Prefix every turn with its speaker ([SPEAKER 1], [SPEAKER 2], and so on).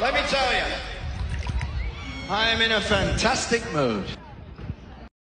[SPEAKER 1] Let me tell you, I'm in a fantastic mood.